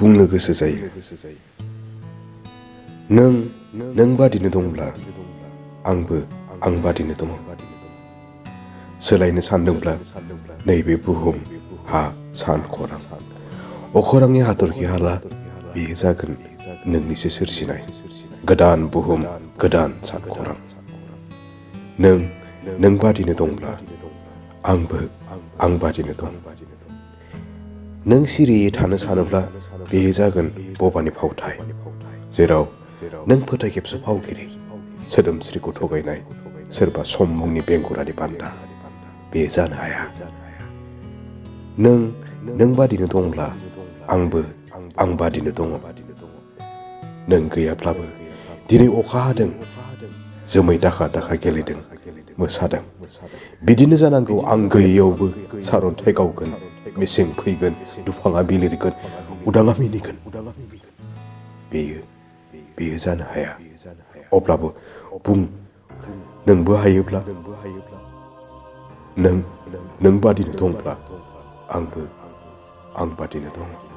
बुंनो गोसो जायो नों नों बादिनो दंब्ला आंबो आं बादिनो दङ सोलायनो सानदोंब्ला नैबे बुहुम हा सान खरां अखरांनि हादरखि हाला बेयो जागोन नोंनिसो सोरजिनाय गोदान बुहुम गोदान सान खरां नों नों बादिनो दंब्ला आंबो आं बादिनो दं नों सिरियै थानो सानोब्ला बेयो जागोन बबानि फावथाय जेराव नों फोथायखेबसो फावगिरि सोदोमस्रिखौ थगायनाय सोरबा सम मुंनि बेंगुरानि बान्दा बे जानो हाया नों नों बादिनो दंब्ला आंबो आं बादिनो दङ नों गैयाब्लाबो दिनै अखा हादों जोमै दाखा दाखा गेलेदों मोसादों बिदिनो जानांगौ आं गैयैयावबो सारन्थाइ गावगोन meseng kuygan dufang abilir kan udalam ini kan biye biye zan haya obla bu bung neng bu haya obla neng neng badi ne tong ang bu ang badi ne